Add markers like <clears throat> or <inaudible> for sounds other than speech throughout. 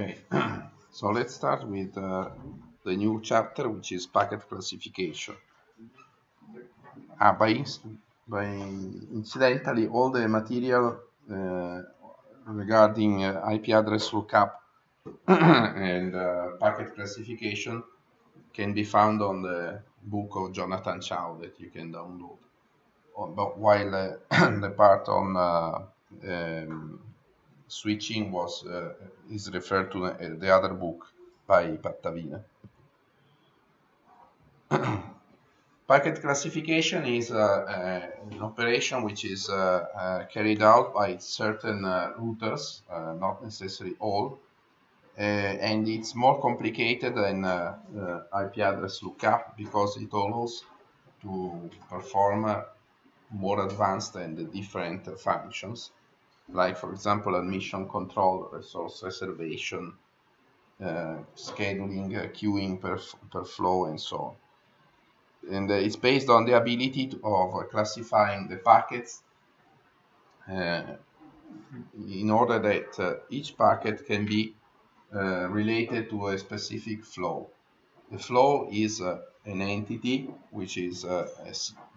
Okay, <clears throat> so let's start with uh, the new chapter, which is packet classification. Ah, by, by incidentally, all the material uh, regarding uh, IP address lookup <clears throat> and uh, packet classification can be found on the book of Jonathan Chao that you can download. But while uh, <clears throat> the part on uh, um, switching was uh, is referred to uh, the other book by Pattavina. <clears throat> Packet classification is uh, uh, an operation which is uh, carried out by certain routers, not necessarily all, and it's more complicated than IP address lookup because it allows to perform more advanced and different functions like for example admission control, resource reservation, uh, scheduling, uh, queuing per, per flow and so on. And uh, it's based on the ability to, of classifying the packets uh, in order that uh, each packet can be related to a specific flow. The flow is an entity which is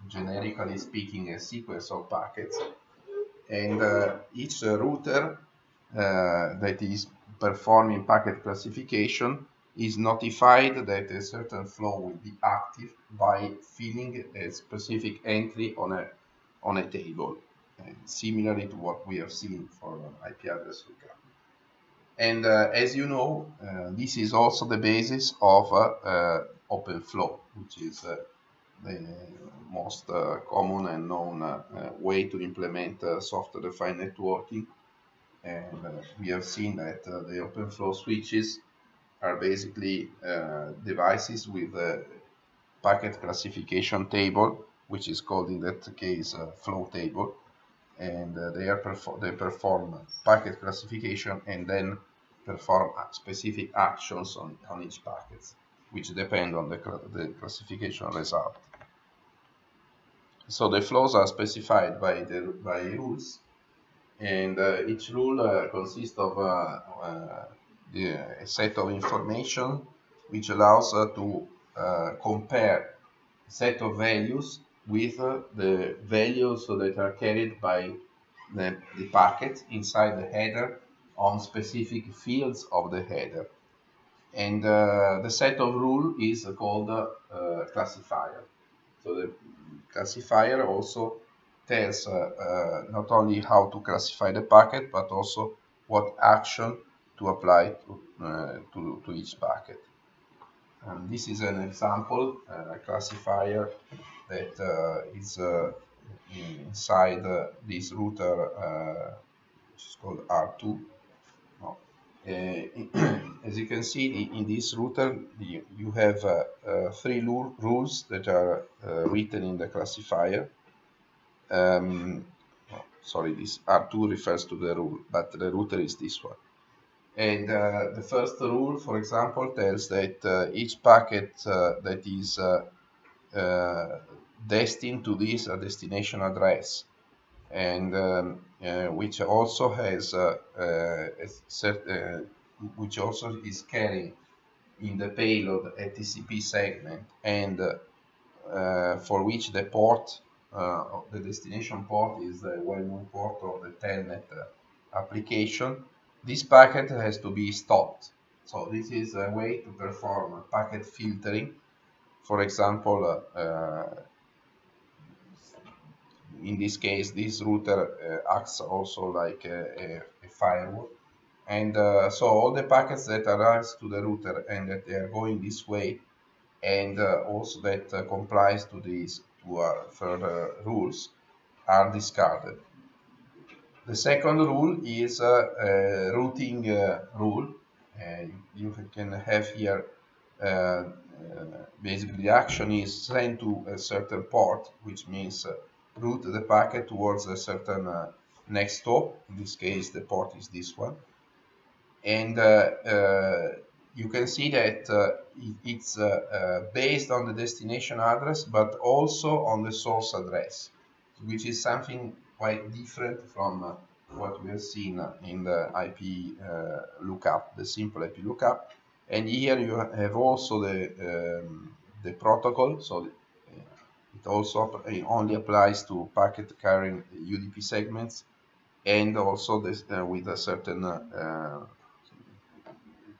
generically speaking a sequence of packets and uh, each router uh, that is performing packet classification is notified that a certain flow will be active by filling a specific entry on a on a table, similarly to what we have seen for IP address lookup. And uh, as you know, uh, this is also the basis of uh, uh OpenFlow, which is the most uh, common and known uh, way to implement uh, software-defined networking. And we have seen that the OpenFlow switches are basically devices with a packet classification table, which is called in that case flow table. And they, are perfor they perform packet classification and then perform specific actions on, on each packet, which depend on the, the classification result. So the flows are specified by the by rules, and uh, each rule uh, consists of uh, uh a set of information which allows uh, to compare set of values with the values that are carried by the, the packet inside the header on specific fields of the header. And the set of rule is called classifier. So the classifier also tells uh, uh, not only how to classify the packet, but also what action to apply to, uh, to, to, each packet. And this is an example, a classifier that is inside this router, which is called R2. Uh, <clears throat> as you can see in this router you have uh, uh, three rules that are written in the classifier. Um, sorry this R2 refers to the rule but the router is this one. And uh, the first rule for example tells that uh, each packet uh, that is destined to this destination address and um, uh, which also has uh, uh, certain, which also is carrying in the payload a TCP segment and for which the port the destination port is the well-known port of the telnet application. This packet has to be stopped. So this is a way to perform packet filtering. For example uh, in this case this router uh, acts also like a, a, firewall. And uh, so all the packets that arrive to the router and that they are going this way and uh, also that uh, complies to these to uh, further rules are discarded. The second rule is a, routing uh, rule. You can have here basically the action is sent to a certain port which means route the packet towards a certain uh, next stop. In this case, the port is this one. And uh, uh, you can see that it's based on the destination address, but also on the source address, which is something quite different from what we have seen in the IP uh, lookup, the simple IP lookup. And here you have also the, um, the protocol, so it also eh, only applies to packet carrying UDP segments and also this, uh, with a certain uh, uh,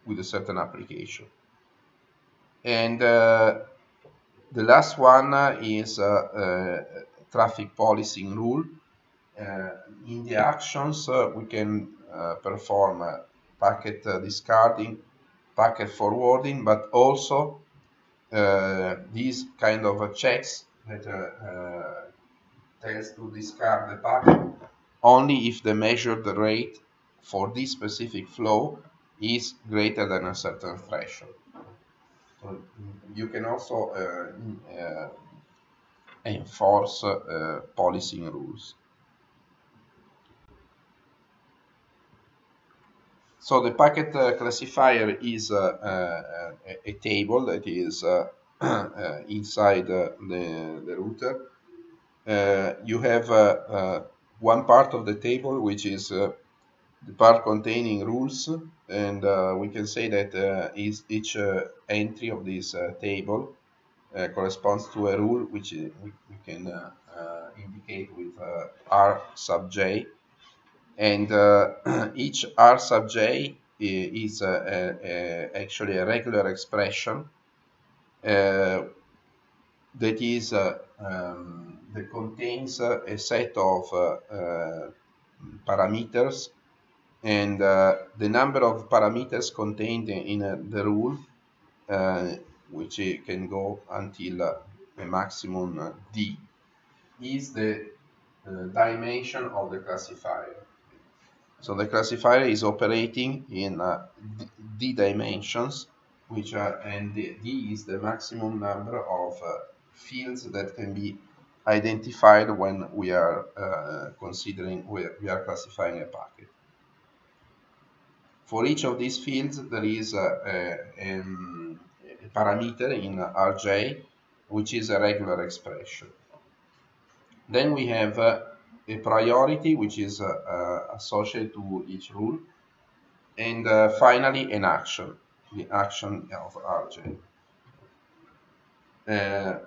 with a certain application. And uh, the last one uh, is uh, traffic policing rule. in the actions, we can perform packet discarding, packet forwarding, but also uh, these kind of checks that uh, uh, tells to discard the packet only if the measured rate for this specific flow is greater than a certain threshold. So you can also uh, enforce policing rules. So the packet uh, classifier is uh, uh, a, a, table that is <clears throat> inside the, the router. you have one part of the table which is the part containing rules and uh, we can say that uh, each uh, entry of this uh, table uh, corresponds to a rule which we, we, can uh, indicate with r sub j and <clears throat> each r sub j is actually a regular expression that is um, that contains a set of parameters and uh, the number of parameters contained in uh, the rule uh, which can go until uh, a maximum uh, d is the uh, dimension of the classifier. So the classifier is operating in d dimensions which are and d is the maximum number of fields that can be identified when we are considering we, we are classifying a packet for each of these fields, there is a, a, a parameter in Rj, which is a regular expression. Then we have uh, a priority, which is uh, uh, associated to each rule. And uh, finally, an action, the action of Rj. Uh,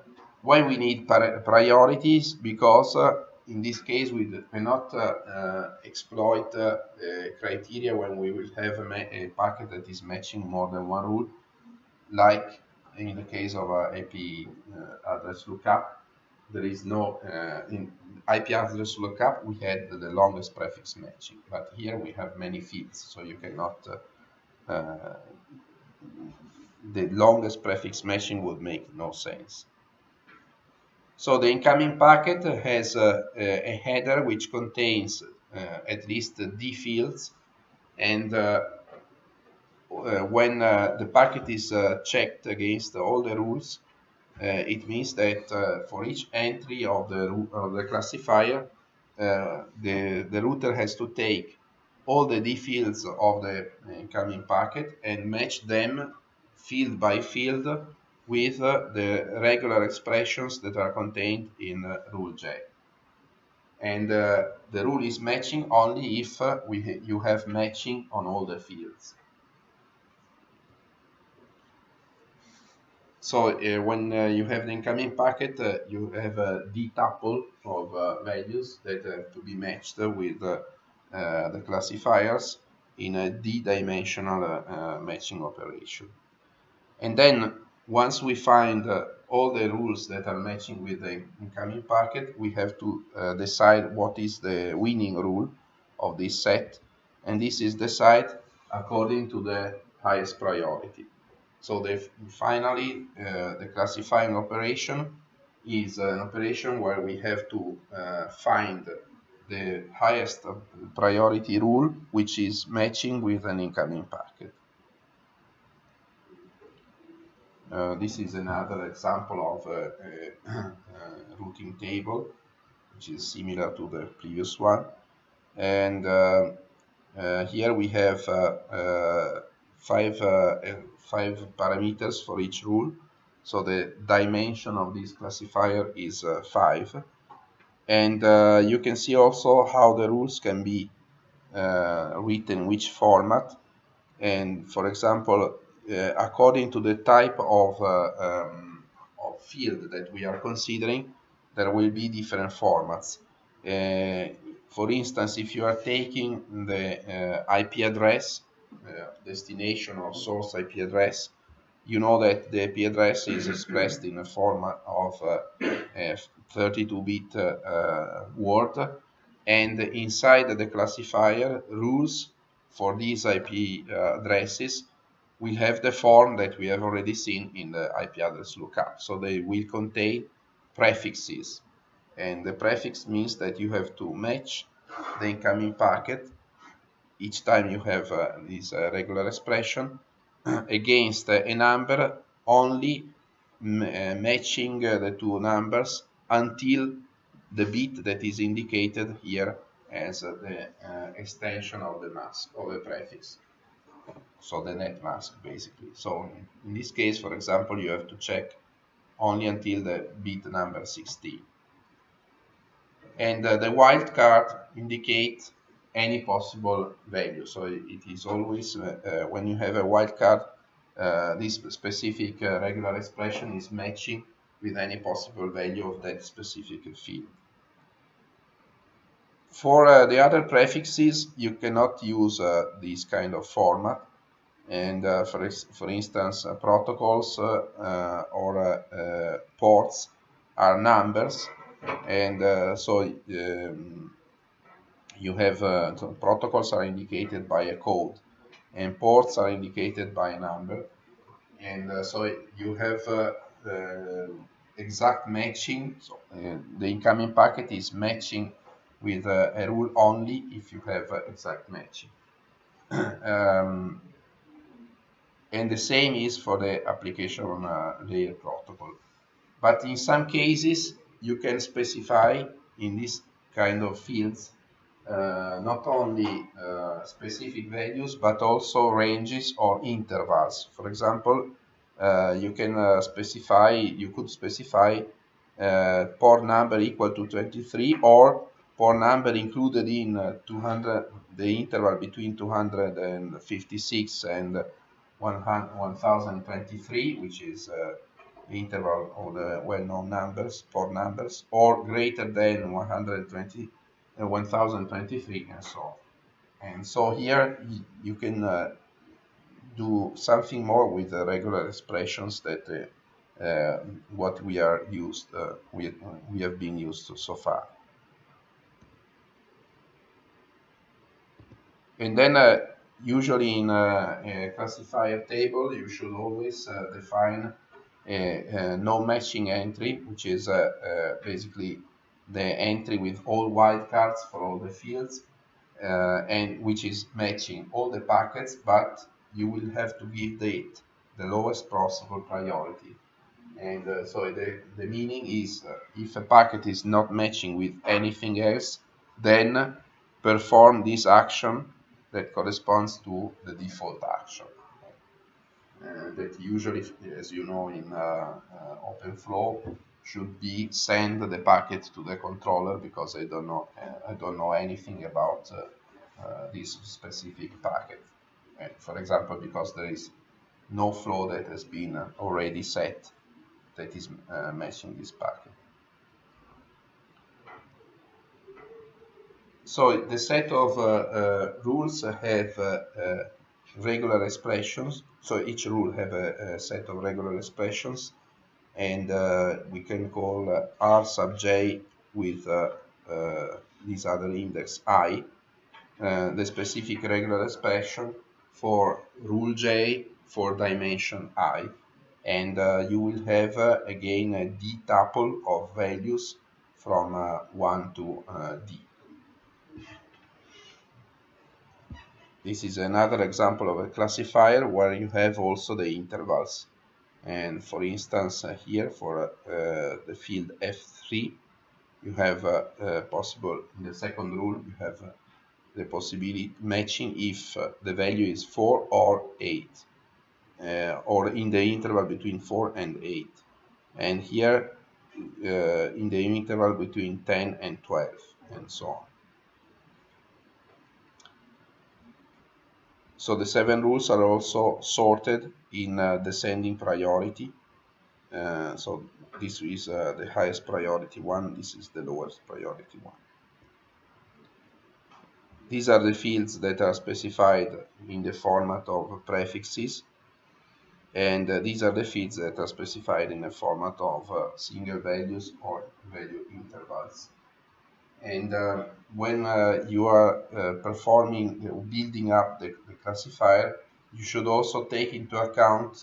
why we need priorities? Because uh, in this case, we cannot uh, uh, exploit uh, criteria when we will have a, a, packet that is matching more than one rule, like in the case of uh, IP address lookup. There is no in IP address lookup. We had the longest prefix matching, but here we have many fields, so you cannot. The longest prefix matching would make no sense. So the incoming packet has a, a header which contains uh, at least D fields and uh, uh, when the packet is checked against all the rules it means that for each entry of the, of the classifier the, the router has to take all the D fields of the incoming packet and match them field by field with uh, the regular expressions that are contained in uh, rule J. And uh, the rule is matching only if we ha you have matching on all the fields. So uh, when uh, you have the incoming packet, uh, you have a D tuple of values that have to be matched with the classifiers in a D-dimensional matching operation. And then once we find uh, all the rules that are matching with the incoming packet, we have to uh, decide what is the winning rule of this set. And this is decided according to the highest priority. So finally, uh, the classifying operation is an operation where we have to uh, find the highest priority rule, which is matching with an incoming packet. Uh, this is another example of a, a, a, routing table, which is similar to the previous one. And uh, uh, here we have uh, uh, five, five parameters for each rule. So the dimension of this classifier is 5. And you can see also how the rules can be uh, written which format. And for example uh, according to the type of, uh, um, of field that we are considering there will be different formats. Uh, for instance if you are taking the IP address destination or source IP address you know that the IP address is expressed in a format of 32-bit uh, word and inside the classifier rules for these IP uh, addresses will have the form that we have already seen in the IP address lookup. So they will contain prefixes. And the prefix means that you have to match the incoming packet each time you have uh, this uh, regular expression <clears throat> against a number only uh, matching the two numbers until the bit that is indicated here as the uh, extension of the mask of the prefix. So the net mask basically. So in this case for example you have to check only until the bit number 16 and uh, the wildcard indicates any possible value so it is always uh, uh, when you have a wildcard uh, this specific uh, regular expression is matching with any possible value of that specific field. For uh, the other prefixes, you cannot use this kind of format. And for, for instance, protocols or ports are numbers. And so um, you have so protocols are indicated by a code and ports are indicated by a number. And so you have uh, exact matching. So uh, the incoming packet is matching with uh, a rule only if you have exact matching. <clears throat> um, and the same is for the application layer protocol. But in some cases, you can specify in this kind of fields uh, not only uh, specific values but also ranges or intervals. For example, uh, you can uh, specify, you could specify uh, port number equal to 23 or port number included in 200, the interval between 256 and 1023, which is the interval of the well-known numbers, port numbers, or greater than 120, uh, 1023, and so on. And so here you can uh, do something more with the regular expressions that uh, uh, what we are used uh, we, we have been used to so far. And then uh, usually in a, a, classifier table you should always uh, define a, a, no matching entry which is uh, basically the entry with all wildcards for all the fields and which is matching all the packets but you will have to give date the lowest possible priority. And uh, so the, the meaning is uh, if a packet is not matching with anything else, then perform this action that corresponds to the default action. Uh, that usually, as you know, in uh, uh, OpenFlow, should be send the packet to the controller because I don't know uh, I don't know anything about this specific packet for example, because there is no flow that has been uh, already set that is uh, matching this packet. So the set of uh, uh, rules have uh, uh, regular expressions. So each rule have a, a set of regular expressions, and we can call r sub j with this other index i, the specific regular expression for rule j for dimension i and uh, you will have uh, again a d tuple of values from uh, 1 to uh, d. This is another example of a classifier where you have also the intervals and for instance uh, here for uh, the field f3 you have possible in the second rule you have the possibility matching if uh, the value is 4 or 8 uh, or in the interval between 4 and 8 and here uh, in the interval between 10 and 12 and so on. So the seven rules are also sorted in uh, descending priority. Uh, so this is uh, the highest priority one, this is the lowest priority one. These are the fields that are specified in the format of prefixes and uh, these are the fields that are specified in the format of uh, single values or value intervals and uh, when uh, you are uh, performing building up the, the, classifier you should also take into account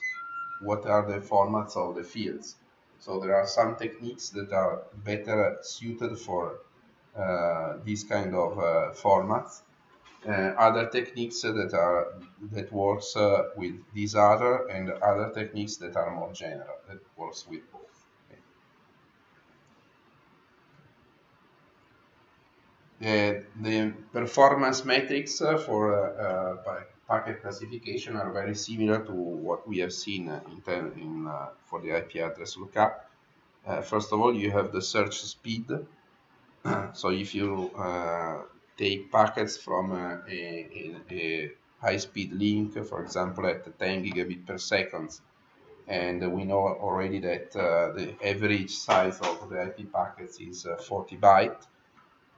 what are the formats of the fields. So there are some techniques that are better suited for uh, these kind of uh, formats uh, other techniques that are that works with these other and other techniques that are more general that works with both. The performance metrics uh, for uh, uh, packet classification are very similar to what we have seen uh, in, in uh, for the IP address lookup. Uh, first of all, you have the search speed. <clears throat> so if you take packets from a, a, a high-speed link, for example, at 10 gigabit per second, and we know already that uh, the average size of the IP packets is uh, 40 byte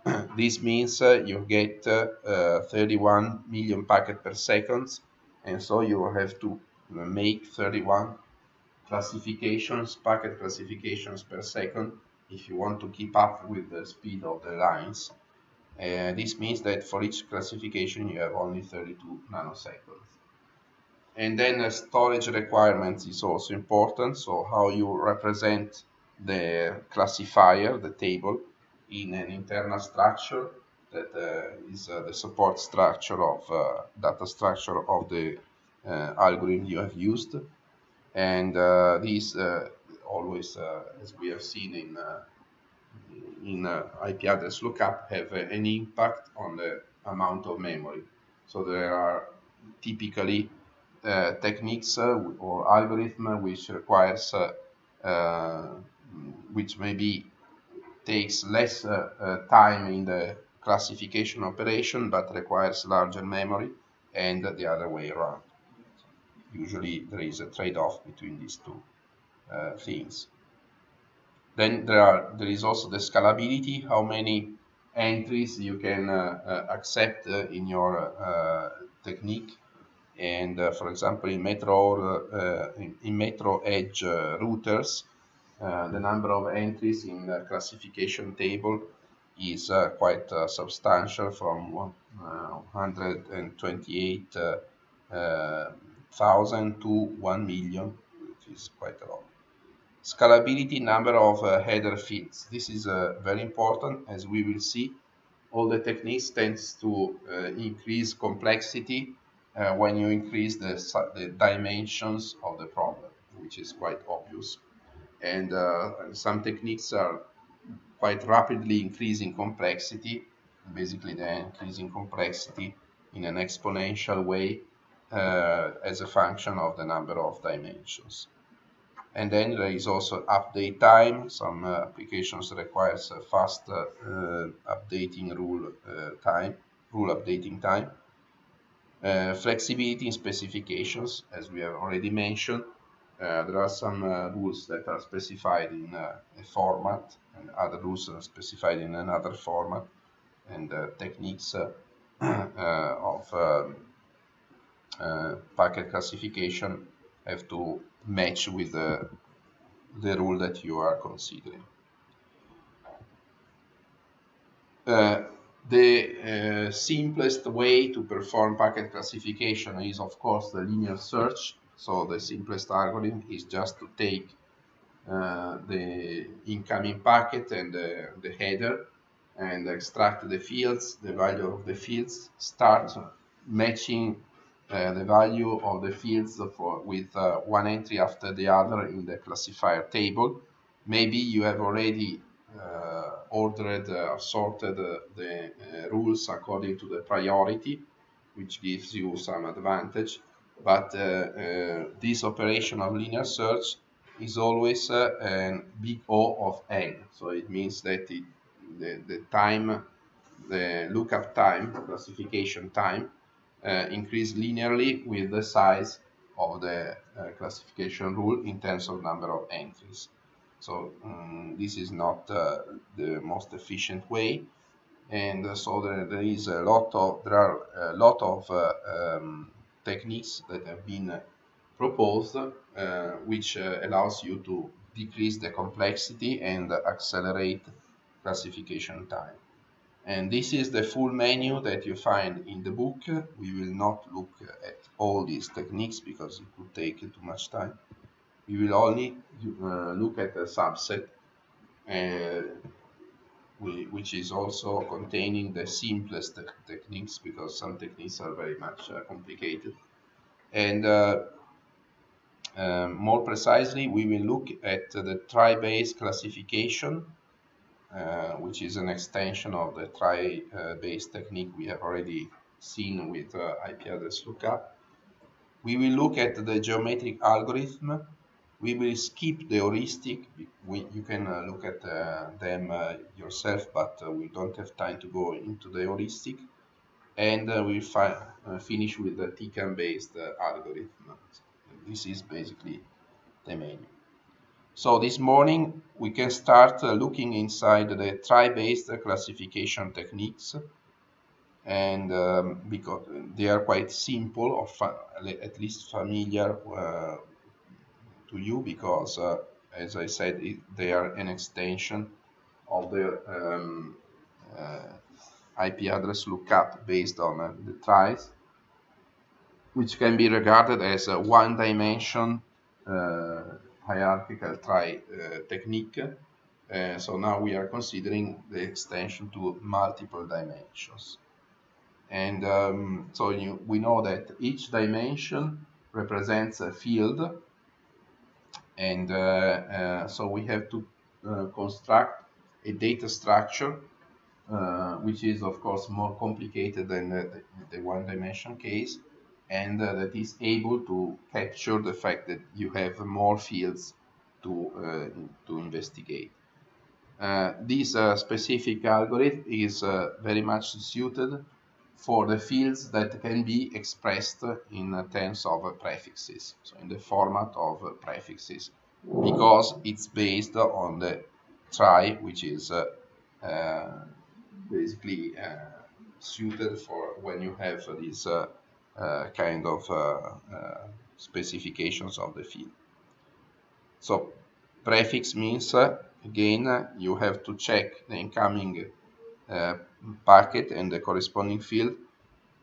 <clears throat> this means uh, you get uh, uh, 31 million packets per second and so you have to make 31 classifications, packet classifications per second if you want to keep up with the speed of the lines. Uh, this means that for each classification you have only 32 nanoseconds. And then storage requirements is also important, so how you represent the classifier, the table, in an internal structure that uh, is uh, the support structure of uh, data structure of the algorithm you have used and these always as we have seen in in uh, IP address lookup have uh, an impact on the amount of memory. So there are typically uh, techniques or algorithm which requires which may be takes less uh, uh, time in the classification operation but requires larger memory and the other way around. Usually there is a trade-off between these two uh, things. Then there, are, there is also the scalability, how many entries you can uh, uh, accept uh, in your technique. And for example, in Metro, in, in, Metro Edge routers, uh, the number of entries in the classification table is uh, quite uh, substantial from 128,000 to 1 million, which is quite a lot. Scalability number of header fields. This is very important as we will see all the techniques tends to uh, increase complexity uh, when you increase the, the, dimensions of the problem, which is quite obvious and uh, some techniques are quite rapidly increasing complexity basically they're increasing complexity in an exponential way uh, as a function of the number of dimensions. And then there is also update time. Some uh, applications requires a fast uh, updating rule uh, time rule updating time. Uh, flexibility in specifications as we have already mentioned. uh, there are some uh, rules that are specified in uh, a format and other rules are specified in another format and techniques <clears throat> of um, packet classification have to match with the, the rule that you are considering. Uh, the uh, simplest way to perform packet classification is of course the linear search so the simplest algorithm is just to take uh, the incoming packet and the, the header and extract the fields, the value of the fields, start matching uh, the value of the fields for, with uh, one entry after the other in the classifier table. Maybe you have already uh, ordered or uh, sorted the uh, rules according to the priority, which gives you some advantage but uh, uh, this operation of linear search is always uh, a big O of n. So it means that it, the, the time, the lookup time, classification time, uh, increase linearly with the size of the uh, classification rule in terms of number of entries. So um, this is not uh, the most efficient way, and so there, there is a lot of there are a lot of um, techniques that have been proposed, uh, which allows you to decrease the complexity and accelerate classification time. And this is the full menu that you find in the book. We will not look at all these techniques because it would take too much time. We will only uh, look at a subset, uh, which is also containing the simplest techniques because some techniques are very much uh, complicated. And uh, um, more precisely, we will look at the tri-base classification uh, which is an extension of the trie-based technique we have already seen with uh, IP address lookup. We will look at the geometric algorithm. We will skip the heuristic. We, you can uh, look at uh, them uh, yourself, but uh, we don't have time to go into the heuristic. And we fi finish with the TCAM-based algorithm. This is basically the menu. So this morning we can start uh, looking inside the trie-based classification techniques and um, because they are quite simple or at least familiar uh, to you because uh, as I said it, they are an extension of the um, uh, IP address lookup based on uh, the tries which can be regarded as a one dimension uh, hierarchical uh, technique. Uh, so now we are considering the extension to multiple dimensions. And um, so you, we know that each dimension represents a field. And uh, so we have to construct a data structure uh, which is of course more complicated than the, the, the one dimension case and uh, that is able to capture the fact that you have more fields to, uh, to investigate. Uh, this uh, specific algorithm is uh, very much suited for the fields that can be expressed in terms of prefixes, so in the format of prefixes, because it's based on the trie, which is uh, basically suited for when you have these uh, kind of uh, uh, specifications of the field. So prefix means, again, you have to check the incoming packet and the corresponding field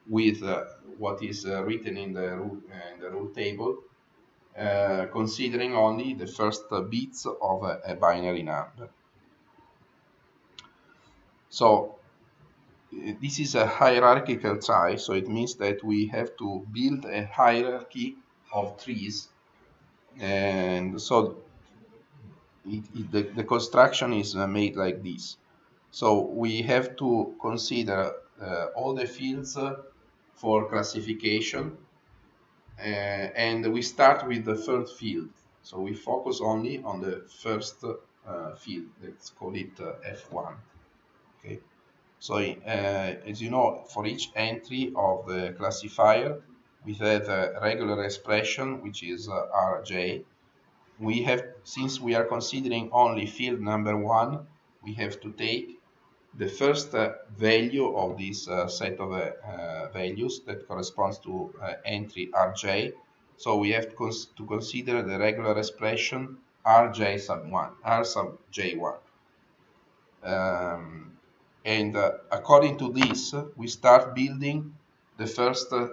with what is written in the, rule, in the rule table uh, considering only the first bits of a, a, binary number. So this is a hierarchical trie, so it means that we have to build a hierarchy of trees. And so it, it, the, the, construction is uh, made like this. So we have to consider uh, all the fields uh, for classification. Uh, and we start with the third field. So we focus only on the first uh, field. Let's call it uh, F1. Okay. So uh, as you know, for each entry of the classifier, we have a regular expression, which is rj. We have, since we are considering only field number one, we have to take the first uh, value of this uh, set of uh, values that corresponds to entry rj. So we have to, cons to, consider the regular expression rj sub 1, r sub j1. Um, and uh, according to this we start building the first uh,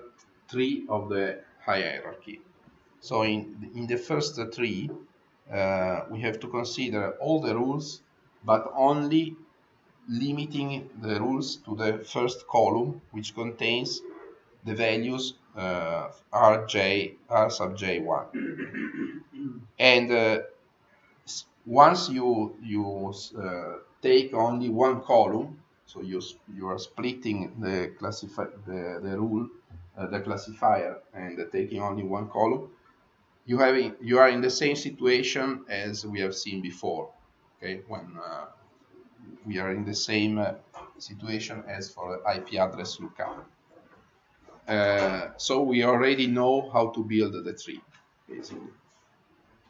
tree of the hierarchy so in in the first tree we have to consider all the rules but only limiting the rules to the first column which contains the values uh, rj r sub j1 and uh, once you you uh, take only one column so you you are splitting the classify the, the rule uh, the classifier and taking only one column you have you are in the same situation as we have seen before okay? When uh, we are in the same uh, situation as for IP address lookup uh, so we already know how to build the tree, basically.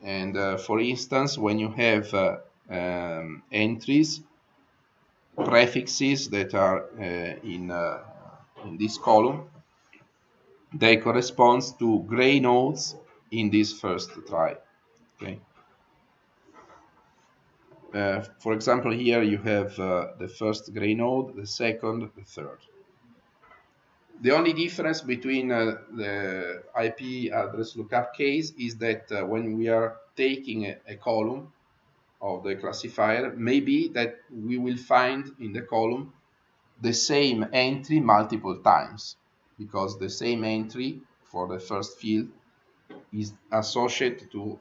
And uh, for instance, when you have uh, um, entries, prefixes that are uh, in, in this column, they correspond to gray nodes in this first trie. Okay. Uh, for example, here you have uh, the first gray node, the second, the third. The only difference between uh, the IP address lookup case is that uh, when we are taking a, a, column of the classifier, maybe that we will find in the column the same entry multiple times because the same entry for the first field is associated to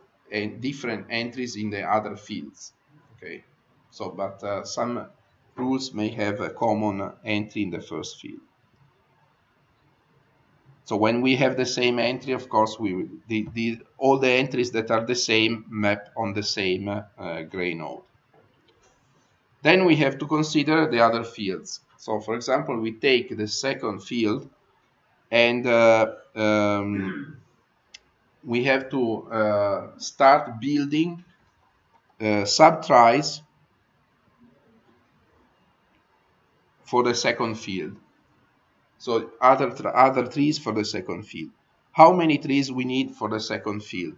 different entries in the other fields. Okay, so but uh, some rules may have a common entry in the first field. So when we have the same entry, of course, we the, the, all the entries that are the same map on the same uh, gray node. Then we have to consider the other fields. So for example, we take the second field and uh, um, we have to uh, start building uh, subtries for the second field. So other, other trees for the second field. How many trees we need for the second field?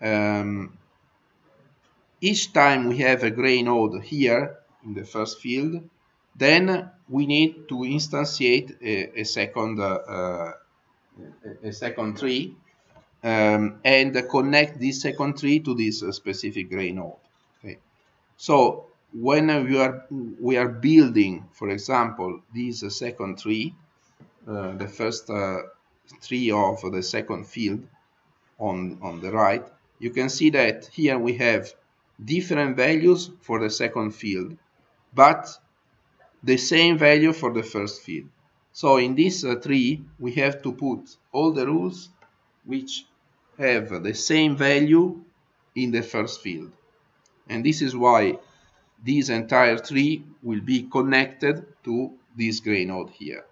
Um, each time we have a gray node here in the first field, then we need to instantiate a, a second uh, uh, a second tree um, and connect this second tree to this uh, specific gray node. Okay. So when we are we are building, for example, this uh, second tree, uh, the first uh, tree of the second field on on the right, you can see that here we have different values for the second field, but the same value for the first field. So in this uh, tree, we have to put all the rules which have the same value in the first field. And this is why this entire tree will be connected to this gray node here.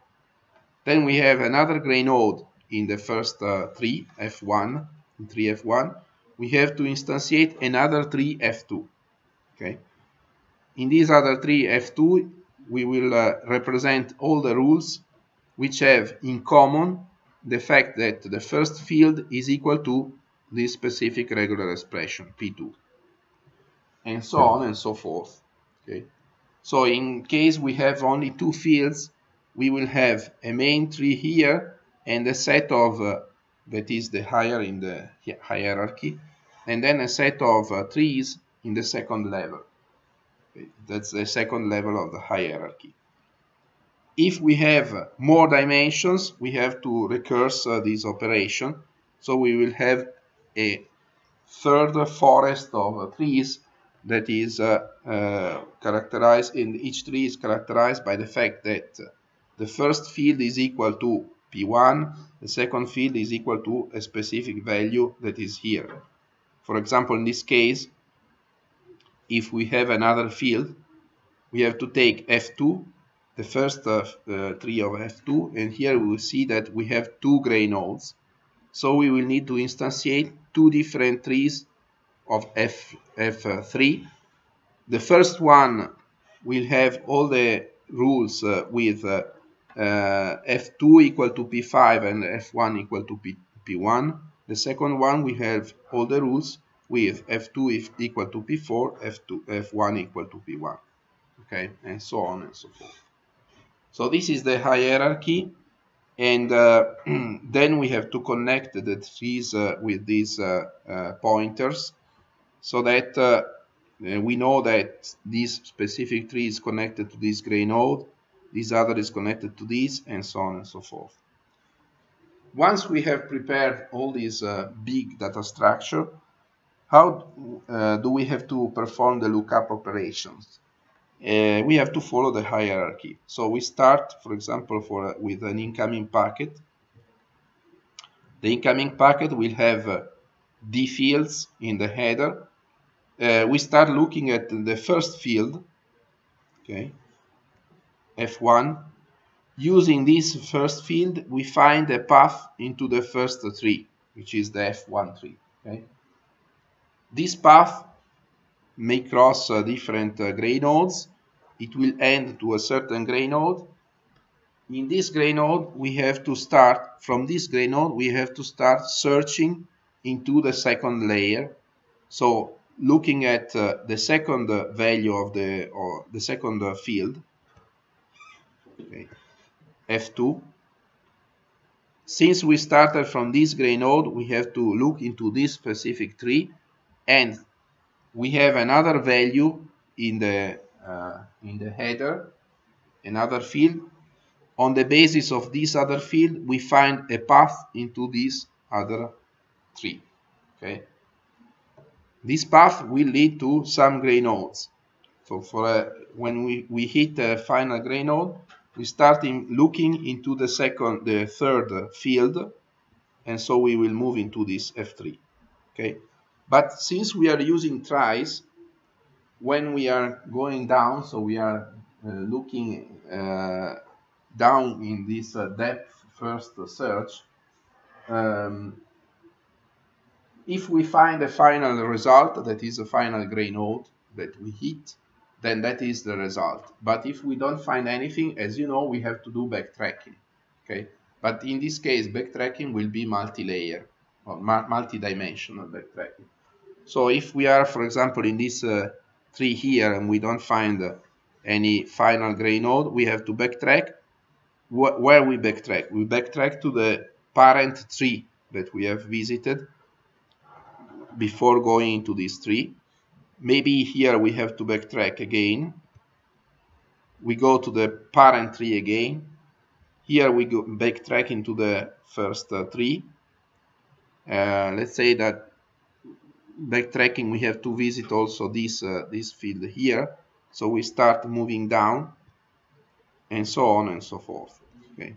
Then we have another gray node in the first uh, tree, F1, in tree F1. We have to instantiate another tree F2. Okay. In this other tree F2, we will uh, represent all the rules which have in common the fact that the first field is equal to this specific regular expression, P2, and so on and so forth. Okay. So in case we have only two fields, we will have a main tree here and a set of, uh, that is the higher in the hierarchy, and then a set of uh, trees in the second level. Okay. That's the second level of the hierarchy if we have more dimensions, we have to recurse uh, this operation. So we will have a third forest of trees that is uh, uh, characterized, in each tree is characterized by the fact that the first field is equal to P1, the second field is equal to a specific value that is here. For example, in this case, if we have another field, we have to take F2 the first uh, uh, tree of F2 and here we will see that we have two gray nodes. So we will need to instantiate two different trees of F, F3 the first one will have all the rules uh, with uh, uh, F2 equal to P5 and F1 equal to P, P1 the second one we have all the rules with F2 equal to P4 F2 F1 equal to P1 okay and so on and so forth so this is the hierarchy and uh, <clears throat> then we have to connect the trees uh, with these uh, uh pointers so that uh, uh, we know that this specific tree is connected to this gray node, this other is connected to this, and so on and so forth. Once we have prepared all these big data structure, how do we have to perform the lookup operations? Uh, we have to follow the hierarchy. So we start, for example, for with an incoming packet. The incoming packet will have uh, D fields in the header. Uh, we start looking at the first field, okay, F1. using this first field, we find a path into the first tree, which is the F1 tree. Okay? This path may cross uh, different uh, gray nodes. It will end to a certain gray node. In this gray node, we have to start, from this gray node, we have to start searching into the second layer. So looking at uh, the second uh, value of the, or the second field, okay, F2, since we started from this gray node, we have to look into this specific tree and we have another value in the uh, in the header, another field. On the basis of this other field, we find a path into this other tree. Okay. This path will lead to some gray nodes. So for a, when we, we hit a final gray node, we start in looking into the second, the third field, and so we will move into this F3. Okay. But since we are using tries, when we are going down, so we are uh, looking uh, down in this uh, depth first search, um, if we find a final result, that is a final gray node that we hit, then that is the result. But if we don't find anything, as you know, we have to do backtracking. Okay, but in this case, backtracking will be multi-layer or multi-dimensional backtracking. So if we are, for example, in this uh, tree here and we don't find uh, any final gray node, we have to backtrack. Wh where we backtrack? We backtrack to the parent tree that we have visited before going into this tree. Maybe here we have to backtrack again. We go to the parent tree again. Here we go backtrack into the first uh, tree. Uh, let's say that backtracking we have to visit also this uh, this field here. So we start moving down and so on and so forth okay?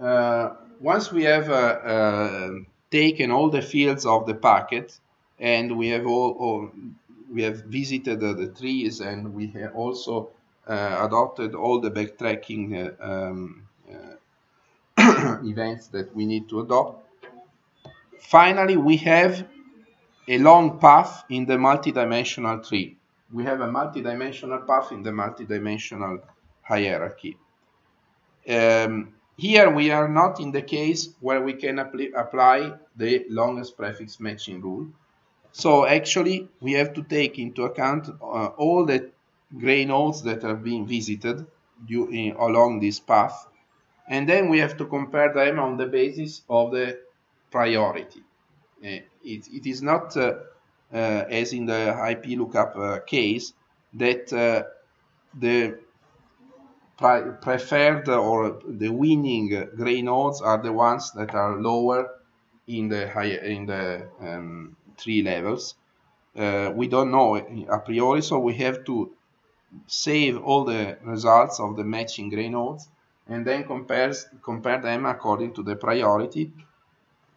Uh, once we have uh, uh taken all the fields of the packet and we have all, all we have visited the trees and we have also uh, adopted all the backtracking uh, um, <coughs> events that we need to adopt Finally, we have a long path in the multidimensional tree. We have a multidimensional path in the multidimensional hierarchy. Um, here we are not in the case where we can apply the longest prefix matching rule. So actually we have to take into account uh, all the gray nodes that are being visited in, along this path and then we have to compare them on the basis of the priority. Uh, it, it is not, uh, uh, as in the IP lookup case, that the preferred or the winning gray nodes are the ones that are lower in the high, in the um, tree levels. Uh, we don't know a priori, so we have to save all the results of the matching gray nodes and then compare them according to the priority uh,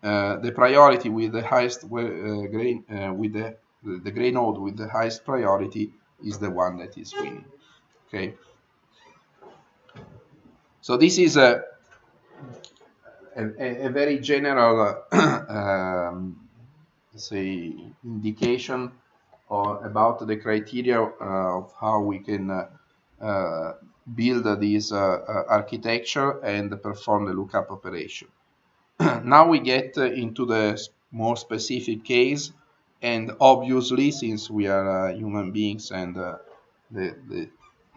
the priority with the highest uh, grain uh, with the the gray node with the highest priority is the one that is winning. Okay. So this is a a, a very general, <clears throat> um, say, indication or about the criteria uh, of how we can uh, uh, build this architecture and perform the lookup operation. <clears throat> now we get uh, into the more specific case and obviously since we are uh, human beings and uh, the, the,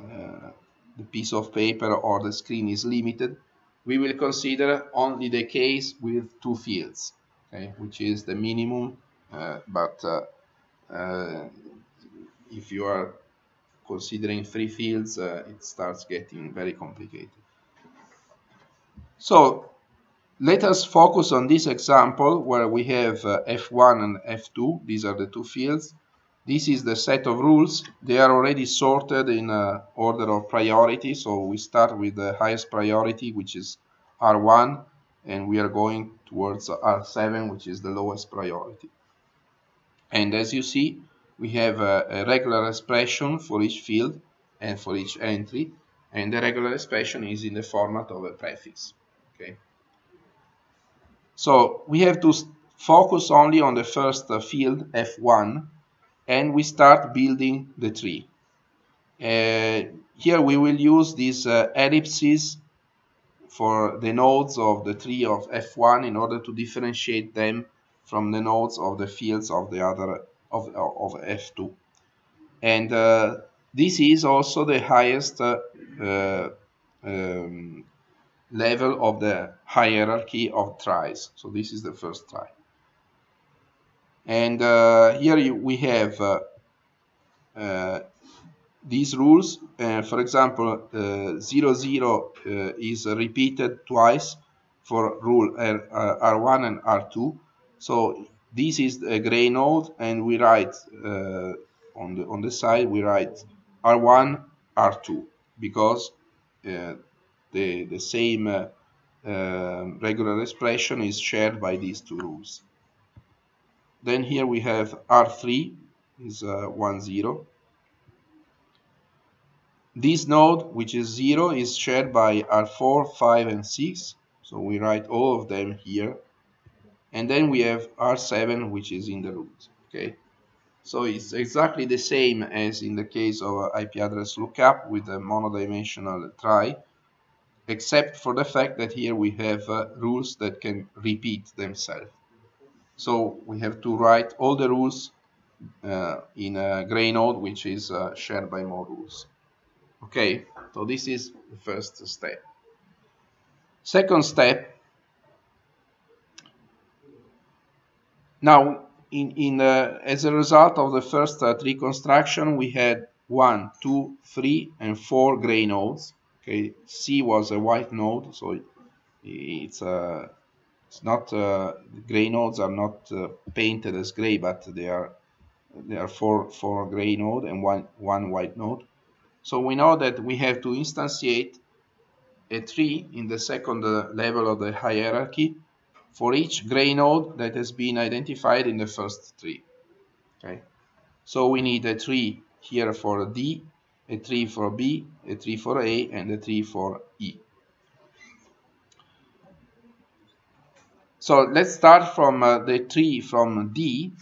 uh, the piece of paper or the screen is limited we will consider only the case with two fields okay, which is the minimum uh, but uh, if you are considering three fields it starts getting very complicated. So let us focus on this example where we have uh, F1 and F2. These are the two fields. This is the set of rules. They are already sorted in uh, order of priority. So we start with the highest priority, which is R1, and we are going towards R7, which is the lowest priority. And as you see, we have a, a regular expression for each field and for each entry. and the regular expression is in the format of a prefix. Okay. So we have to focus only on the first field f1 and we start building the tree. Uh, here we will use these uh, ellipses for the nodes of the tree of f1 in order to differentiate them from the nodes of the fields of the other of, of f2 and uh, this is also the highest uh, uh, um, level of the hierarchy of tries. So this is the first trie. And uh, here you, we have uh, uh, these rules. For example 0 0 is repeated twice for rule R, R1 and R2 so this is a gray node and we write uh, on the on the side we write R1 R2 because uh, the the same uh, um, regular expression is shared by these two rules. Then here we have R3 is uh, 1 0. This node which is 0 is shared by R4, 5 and 6 so we write all of them here and then we have R7 which is in the root okay so it's exactly the same as in the case of IP address lookup with a monodimensional trie except for the fact that here we have uh, rules that can repeat themselves. So we have to write all the rules uh, in a gray node which is uh, shared by more rules. Okay so this is the first step. Second step Now, in, in uh, as a result of the first uh, tree construction, we had one, two, three, and four gray nodes. Okay, C was a white node, so it's a it's not uh, gray nodes are not uh, painted as gray, but they are there are four four gray node and one one white node. So we know that we have to instantiate a tree in the second uh, level of the hierarchy for each gray node that has been identified in the first tree. Okay, so we need a tree here for D, a 3 for B, a 3 for A, and a 3 for E. So let's start from uh, the tree from D.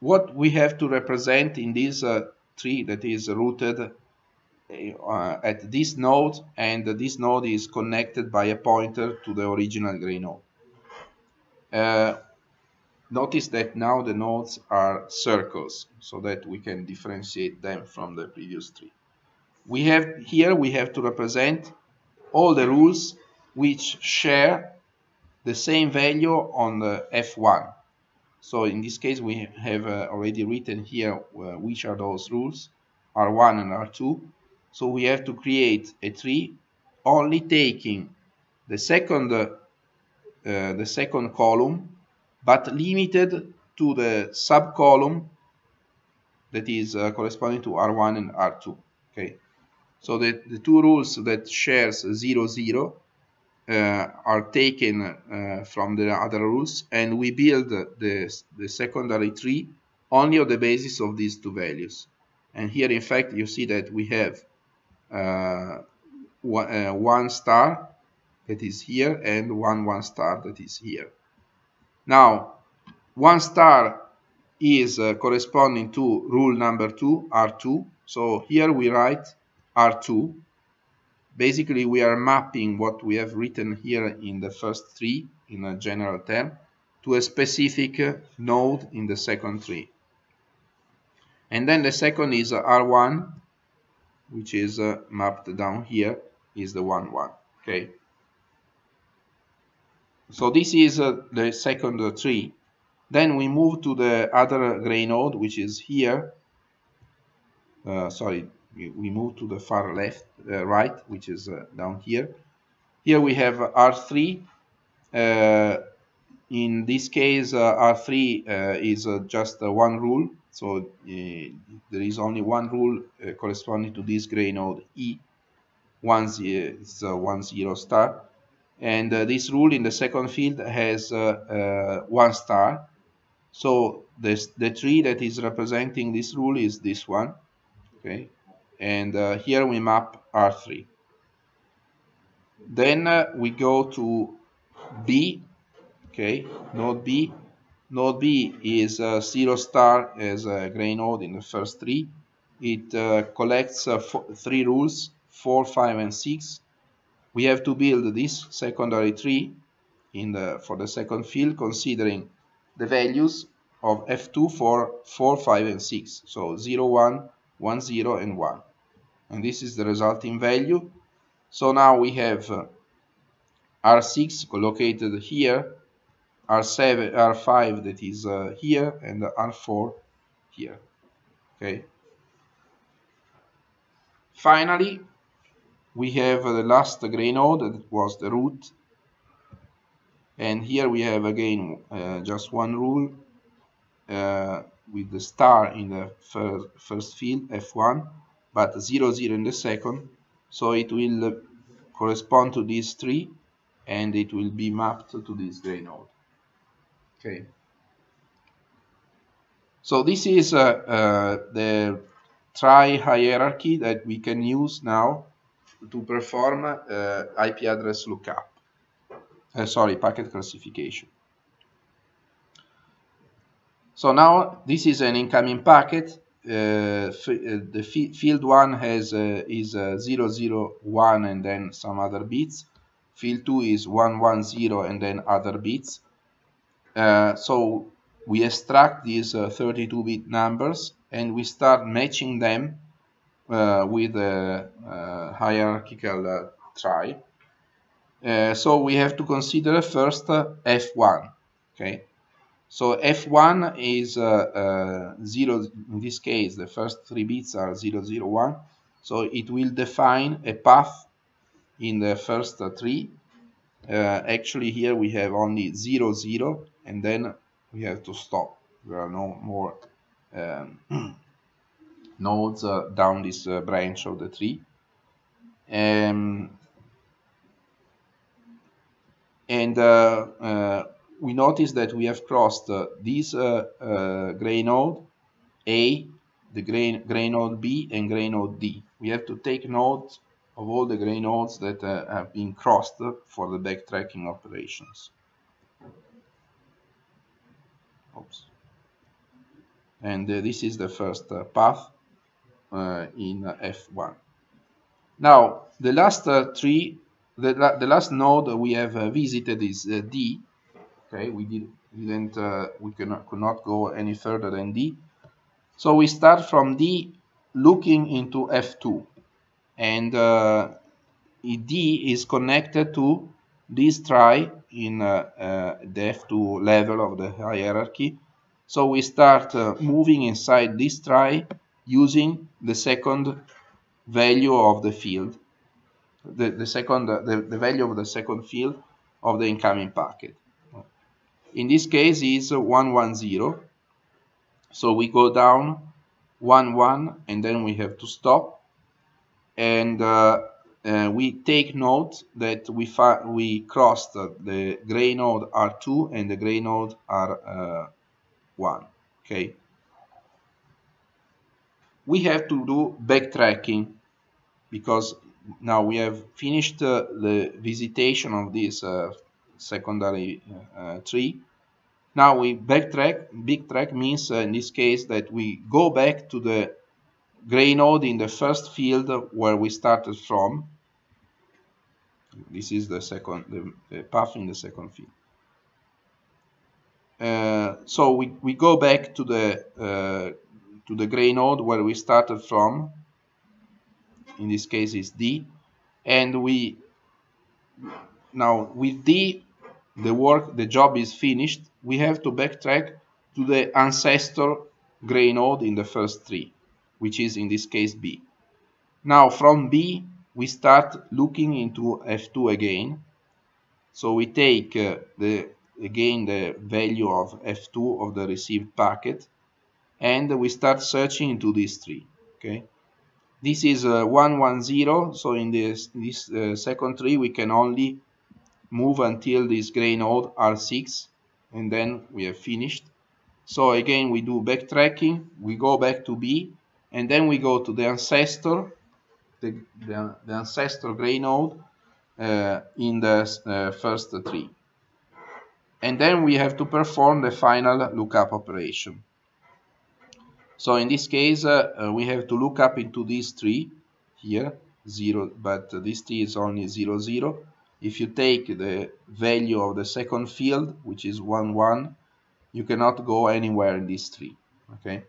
What we have to represent in this uh, tree that is rooted uh, at this node and this node is connected by a pointer to the original gray node. Notice that now the nodes are circles so that we can differentiate them from the previous tree. We have here we have to represent all the rules which share the same value on the F1. So in this case we have uh, already written here uh, which are those rules R1 and R2. So we have to create a tree only taking the second uh, the second column, but limited to the subcolumn that is uh, corresponding to R1 and R2. Okay, so the, the two rules that shares 0, 0 uh, are taken uh, from the other rules and we build the, the secondary tree only on the basis of these two values. And here, in fact, you see that we have uh, one, uh, one star that is here and one one star that is here. Now, one star is uh, corresponding to rule number 2, R2. So here we write R2. Basically, we are mapping what we have written here in the first tree in a general term to a specific uh, node in the second tree. And then the second is uh, R1, which is uh, mapped down here, is the 1, 1. Okay. So this is uh, the second tree. Then we move to the other gray node, which is here. Uh, sorry, we move to the far left, uh, right, which is uh, down here. Here we have R3. Uh, in this case, R3 is just one rule. So there is only one rule corresponding to this gray node E. One is one zero star and uh, this rule in the second field has uh, uh, one star so this the tree that is representing this rule is this one okay and uh, here we map R3. Then uh, we go to B, okay, node B. Node B is 0 star as a gray node in the first tree. It collects three rules, 4, 5, and 6. We have to build this secondary tree in the, for the second field considering the values of f2 for 4, 5, and 6. So 0, 1, 1, 0, and 1. And this is the resulting value. So now we have uh, R6 located here, R7, R5 that is uh, here, and R4 here. Okay. Finally, we have the last gray node that was the root. And here we have again uh, just one rule uh, with the star in the first, first field f1 but 0 0 in the second. So it will correspond to these three and it will be mapped to this gray node. Okay. So this is uh, uh, the trie hierarchy that we can use now to perform uh, IP address lookup uh, sorry, packet classification. So now this is an incoming packet. Uh, uh the field one has uh, is uh, 001 and then some other bits. Field two is 110 and then other bits. So we extract these 32-bit uh, numbers and we start matching them with a hierarchical trie. Uh, so we have to consider first uh, f1 okay so f1 is uh, uh, 0 in this case the first three bits are 0 0 1 so it will define a path in the first tree. uh, actually here we have only 0 0 and then we have to stop there are no more um, <clears throat> nodes down this branch of the tree um, and uh, uh, we notice that we have crossed uh, this gray node A, the gray, gray node B, and gray node D. We have to take note of all the gray nodes that have been crossed for the backtracking operations. Oops. And this is the first path in F1. Now, the last uh, three the, the last node we have uh, visited is uh, D. Okay, we did, didn't, uh, we cannot, could not go any further than D. So we start from D looking into F2. And uh, D is connected to this trie in uh, uh, the F2 level of the hierarchy. So we start moving inside this trie using the second value of the field the, the second the, the value of the second field of the incoming packet. In this case is 110. So we go down 1 1 and then we have to stop and uh, uh, we take note that we we crossed the gray node R2 and the gray node R1 uh, okay we have to do backtracking because now we have finished uh, the visitation of this uh, secondary uh, tree. Now we backtrack. Backtrack means uh, in this case that we go back to the gray node in the first field where we started from. This is the second the, path in the second field. Uh, so we, we go back to the uh, to the gray node where we started from. In this case is D. And we now with D the work the job is finished. We have to backtrack to the ancestor gray node in the first tree which is in this case B. Now from B we start looking into F2 again. So we take uh, the again the value of F2 of the received packet and we start searching into this tree okay this is uh, 110 so in this this uh, second tree we can only move until this gray node R6 and then we have finished so again we do backtracking we go back to B and then we go to the ancestor, the, the, the ancestor gray node uh, in the uh, first tree. And then we have to perform the final lookup operation. So in this case, uh, uh we have to look up into this tree here, 0, but this tree is only 0, 0. If you take the value of the second field, which is 1, 1, you cannot go anywhere in this tree. Okay.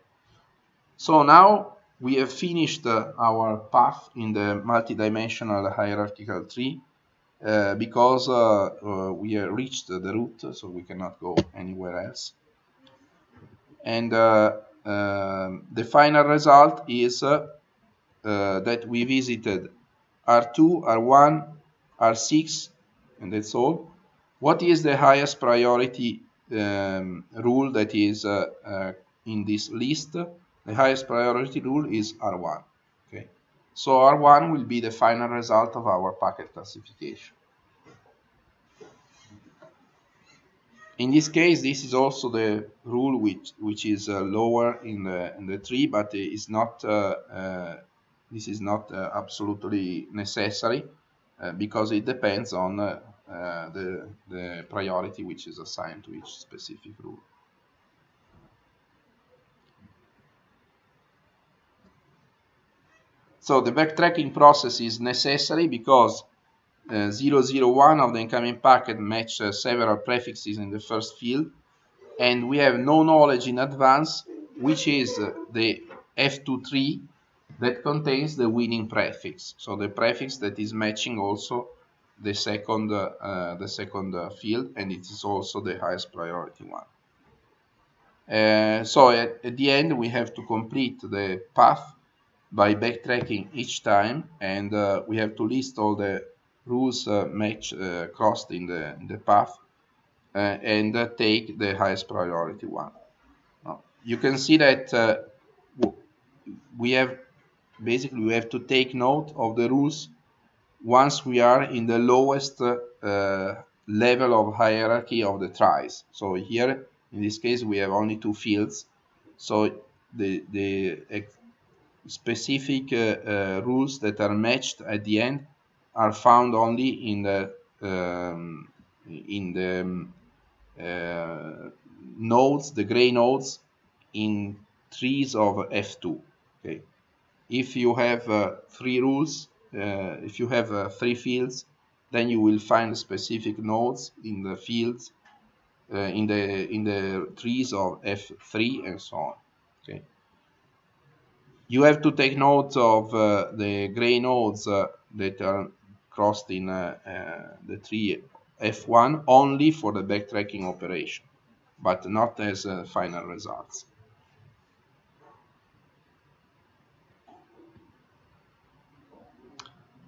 So now we have finished uh, our path in the multidimensional hierarchical tree uh, because uh, uh we reached the root, so we cannot go anywhere else. And the final result is uh, that we visited R2, R1, R6, and that's all. What is the highest priority um, rule that is in this list? The highest priority rule is R1. Okay, so R1 will be the final result of our packet classification. In this case, this is also the rule which which is uh, lower in the in the tree, but is not uh, uh, this is not uh, absolutely necessary because it depends on the the priority which is assigned to each specific rule. So the backtracking process is necessary because uh, 001 of the incoming packet match uh, several prefixes in the first field. And we have no knowledge in advance which is uh, the F2 tree that contains the winning prefix. So the prefix that is matching also the second uh, the second uh, field and it is also the highest priority one. Uh, so at, at, the end we have to complete the path by backtracking each time and uh, we have to list all the rules uh, match uh, crossed in the, in the path uh, and uh, take the highest priority one. Now, you can see that uh, we have basically we have to take note of the rules once we are in the lowest level of hierarchy of the tries. So here in this case we have only two fields so the the specific uh, uh, rules that are matched at the end are found only in the um, in the um, uh, nodes, the gray nodes in trees of F2. Okay, if you have uh, three rules, uh, if you have uh, three fields, then you will find specific nodes in the fields in the in the trees of F3 and so on. Okay. You have to take note of uh, the gray nodes uh, that are crossed in uh, uh the tree F1 only for the backtracking operation, but not as uh, final results.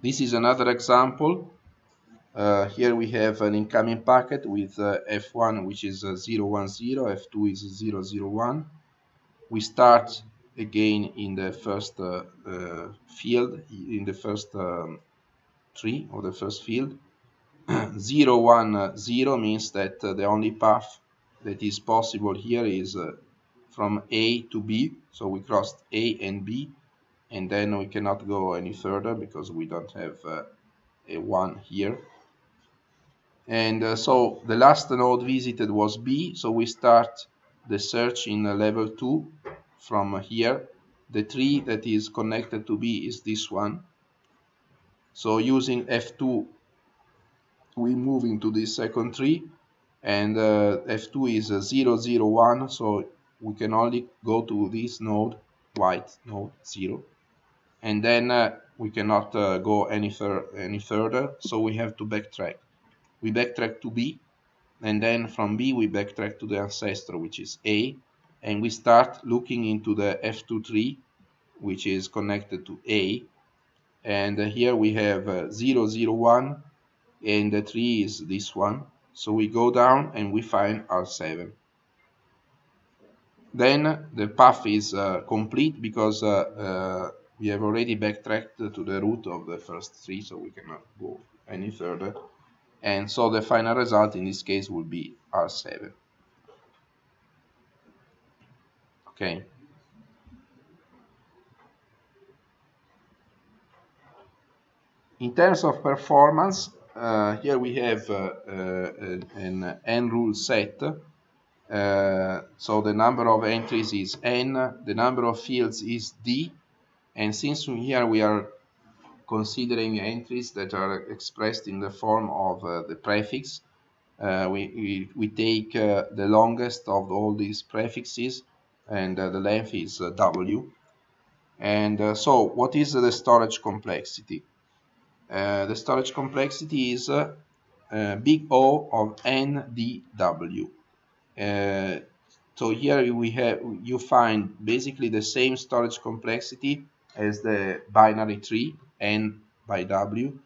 This is another example. Uh, here we have an incoming packet with F1 which is 010, F2 is 001. We start again in the first uh, uh, field, in the first um, tree or the first field. <clears throat> 0, 1, uh, 0 means that the only path that is possible here is from A to B. So we crossed A and B and then we cannot go any further because we don't have uh, a 1 here. And uh, so the last node visited was B, so we start the search in uh, level 2 from here the tree that is connected to B is this one so using F2 we move into this second tree and uh, F2 is a 0, 0, 1 so we can only go to this node white node 0 and then uh, we cannot uh, go any, fur any further so we have to backtrack. We backtrack to B and then from B we backtrack to the ancestor which is A and we start looking into the F2 tree which is connected to A and here we have uh, 0, 0, 1 and the tree is this one. So we go down and we find R7 then the path is uh, complete because uh, uh, we have already backtracked to the root of the first tree so we cannot go any further. And so the final result in this case will be R7 okay in terms of performance, uh, here we have uh, an n rule set. so the number of entries is n, the number of fields is d, and since here we are considering entries that are expressed in the form of uh, the prefix, uh, we, we, we, take uh, the longest of all these prefixes and the length is w. And so what is the storage complexity? Uh, the storage complexity is uh, big O of NDW. so here we have you find basically the same storage complexity as the binary tree n by w,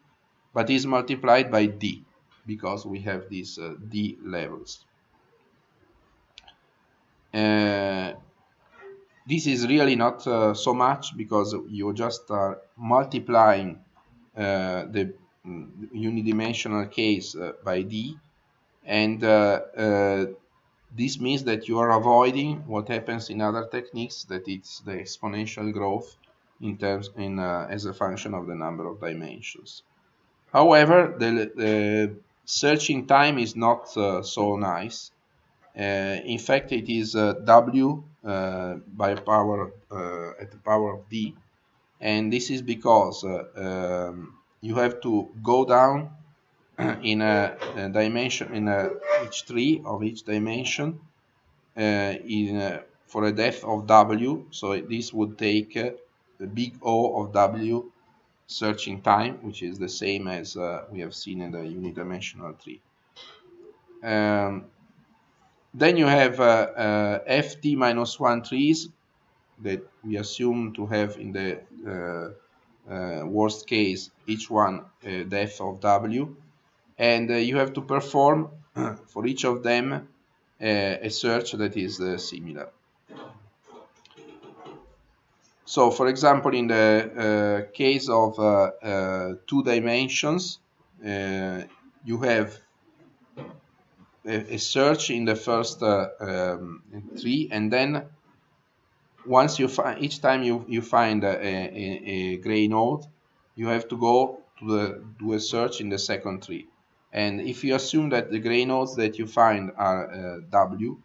but is multiplied by d because we have these uh, d levels. Uh, this is really not uh, so much because you just are multiplying the mm, unidimensional case uh, by d. And uh, this means that you are avoiding what happens in other techniques that it's the exponential growth in terms in uh, as a function of the number of dimensions. However the, the searching time is not uh, so nice. Uh, in fact it is w by power at the power of d and this is because uh, um, you have to go down <clears throat> in a, a dimension in a, each tree of each dimension uh, in a, for a depth of w. So this would take uh, the big O of w searching time which is the same as we have seen in the unidimensional tree. Um, then you have uh, uh, ft minus 1 trees that we assume to have in the uh, uh, worst case each one uh, depth of w and you have to perform <clears throat> for each of them a search that is similar. So, for example, in the uh, case of uh, uh, two dimensions, you have a, a, search in the first um, tree, and then once you find each time you, you find a, a, a, gray node you have to go to the do a search in the second tree. And if you assume that the gray nodes that you find are uh, w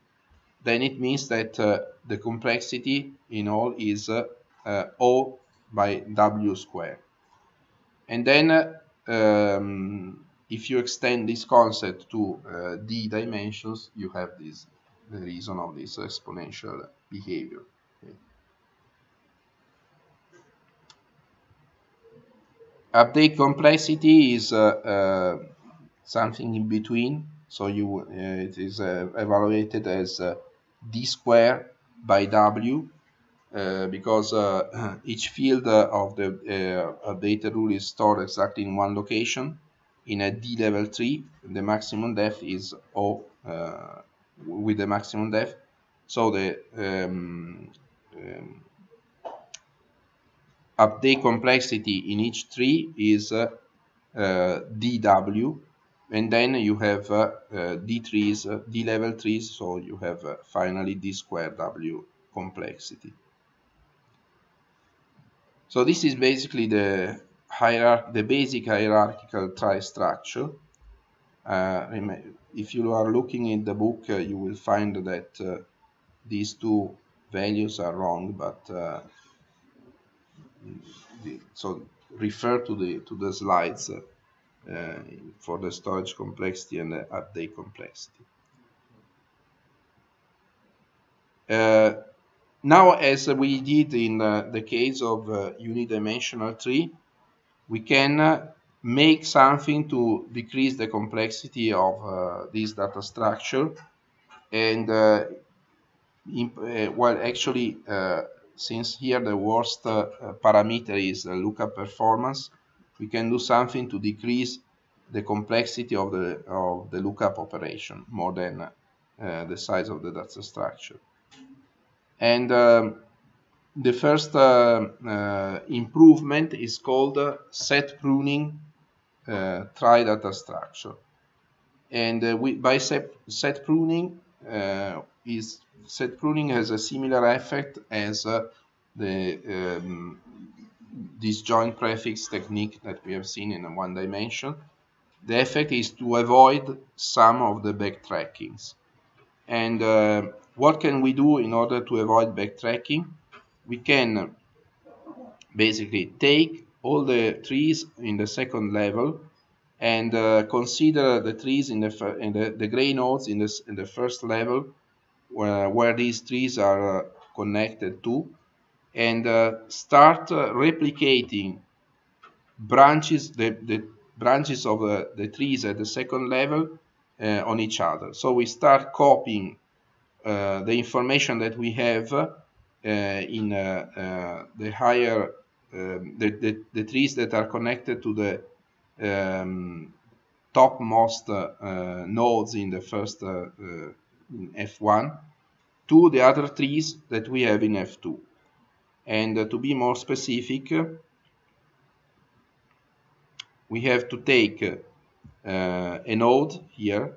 then it means that uh, the complexity in all is uh, uh o by w squared and then um, if you extend this concept to uh, d dimensions you have this the reason of this exponential behavior Update complexity is uh, uh, something in between. So you uh, it is evaluated as d squared by w uh, because uh, <clears throat> each field uh, of the updated rule is stored exactly in one location in a d level tree the maximum depth is o with the maximum depth so the um, um, update complexity in each tree is uh, uh, dw and then you have uh, d trees d level trees so you have finally d squared w complexity. So this is basically the hierarch the basic hierarchical tree structure. Uh, if you are looking in the book uh, you will find that uh, these two values are wrong but so refer to the to the slides uh, uh, for the storage complexity and the update complexity. Uh, now, as we did in uh, the case of uh, unidimensional tree, we can uh, make something to decrease the complexity of this data structure and well actually since here the worst uh, parameter is uh, lookup performance, we can do something to decrease the complexity of the of the lookup operation more than uh, the size of the data structure. And um, the first uh, uh, improvement is called uh, set pruning trie data structure. And we, by set, set pruning, is set pruning has a similar effect as uh, the um, disjoint prefix technique that we have seen in one dimension, the effect is to avoid some of the backtrackings. And uh, what can we do in order to avoid backtracking? We can basically take all the trees in the second level and uh, consider the trees in the, in the, the gray nodes in, this, in the first level where, where these trees are uh, connected to. And uh, start uh, replicating branches the, the branches of uh, the trees at the second level uh, on each other. So we start copying the information that we have in the higher um, the, the, the, trees that are connected to the um, topmost uh, nodes in the first uh, uh, in F1 to the other trees that we have in F2. And uh, to be more specific, we have to take uh, a node here.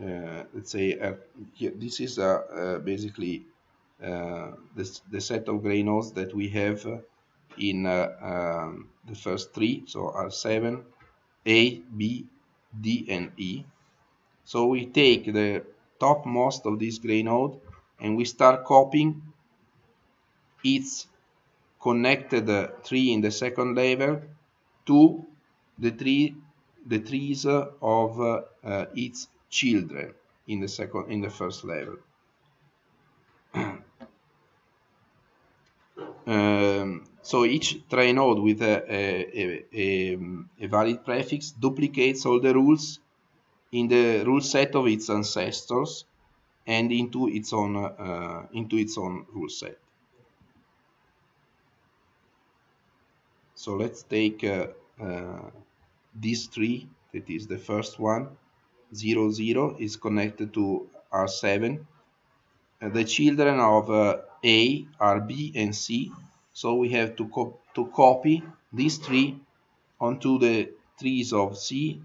Uh, let's say here, this is basically this, the set of gray nodes that we have in um, the first three, so R7, A, B, D, and E. So we take the topmost of this gray node and we start copying its connected uh, tree in the second level to the tree the trees uh, of uh, uh, its children in the second in the first level. <clears throat> Um, so each trie node with a, a, a, a, valid prefix duplicates all the rules in the rule set of its ancestors and into its own uh, into its own rule set. So let's take uh, uh, this tree that is the first one 0 0 is connected to R7 uh, the children of uh, A are B and C so we have to, co to copy this tree onto the trees of C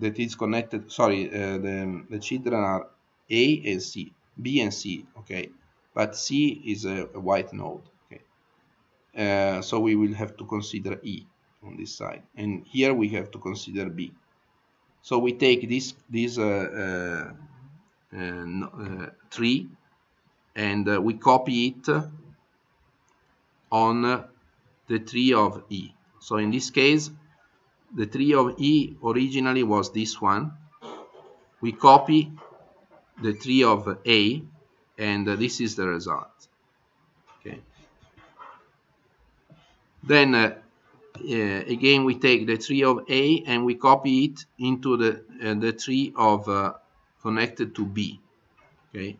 that is connected sorry uh, the, the children are A and C B and C okay? But C is a, a white node okay? Uh, so we will have to consider E on this side. And here we have to consider B. So we take this this uh, uh, uh tree and uh, we copy it on the tree of E. So in this case, the tree of E originally was this one. We copy the tree of A, and this is the result. Okay. Then uh, uh, again we take the tree of A and we copy it into the uh, the tree of uh, connected to B. Okay.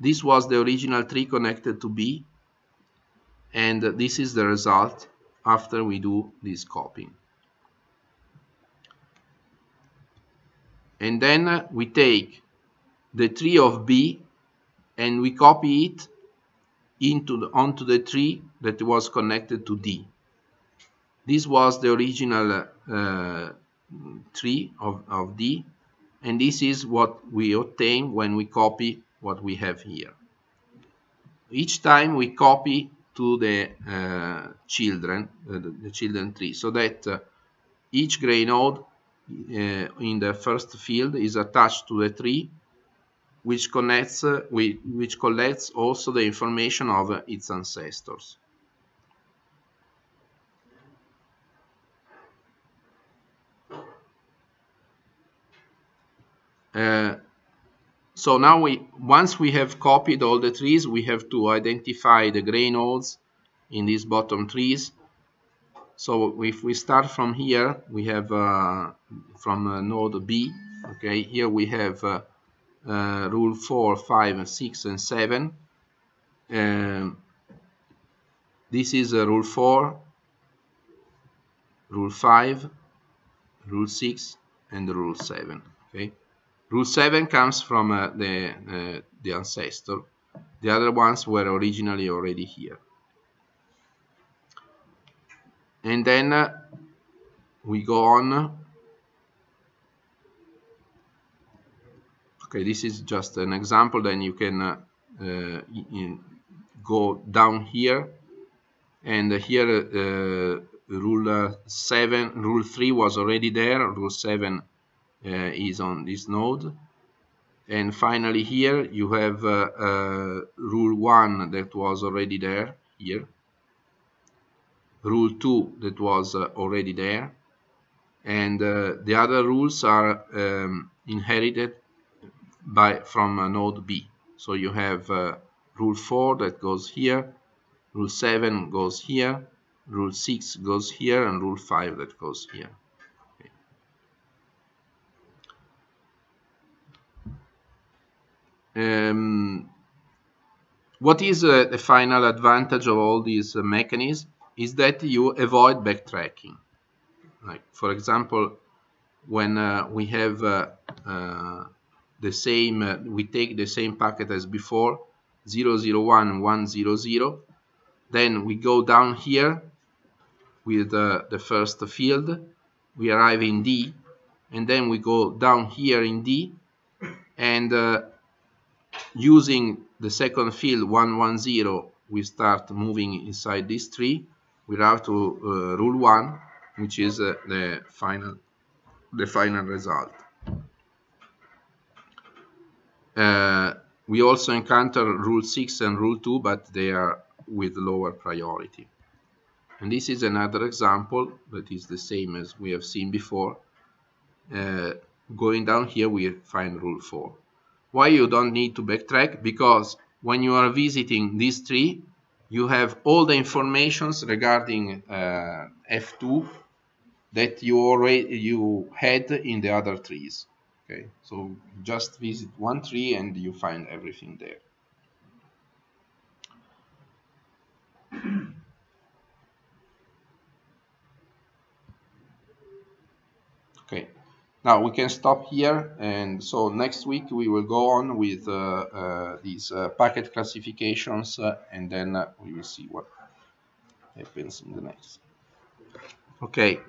This was the original tree connected to B and this is the result after we do this copying. And then we take the tree of B and we copy it into the, onto the tree that was connected to D. This was the original uh, tree of, of D and this is what we obtain when we copy what we have here. Each time we copy to the uh, children, uh, the, the, children tree, so that uh, each gray node in the first field is attached to the tree, which connects, uh, which collects also the information of uh, its ancestors. So now we, once we have copied all the trees, we have to identify the gray nodes in these bottom trees. So if we start from here, we have uh, from uh, node B, okay, here we have uh, uh rule 4, 5, 6, and 7. Um, this is uh, rule 4, rule 5, rule 6, and rule 7, okay. Rule 7 comes from uh, the, the ancestor. The other ones were originally already here. And then we go on. Okay, this is just an example. Then you can uh, uh, go down here and here uh, rule 7 rule 3 was already there rule 7 uh, is on this node and finally here you have uh, rule 1 that was already there here rule 2 that was uh, already there. And uh, the other rules are um, inherited by from uh, node B. So you have rule 4 that goes here rule 7 goes here rule 6 goes here and rule 5 that goes here. Um, what is uh, the final advantage of all these uh, mechanisms is that you avoid backtracking. Like for example, when uh, we have uh, uh, the same, uh, we take the same packet as before, 001 100, then we go down here with the first field, we arrive in D, and then we go down here in D, and using the second field 110 we start moving inside this tree we have to uh, rule 1 which is uh, the final the final result. Uh, we also encounter rule 6 and rule 2 but they are with lower priority. And this is another example that is the same as we have seen before. Uh, going down here we find rule 4 why you don't need to backtrack? Because when you are visiting this tree, you have all the informations regarding uh, F2 that you already you had in the other trees. Okay, so just visit one tree and you find everything there. Okay. Now we can stop here and so next week we will go on with uh, uh, these uh, packet classifications uh, and then uh, we will see what happens in the next. Okay. <clears throat>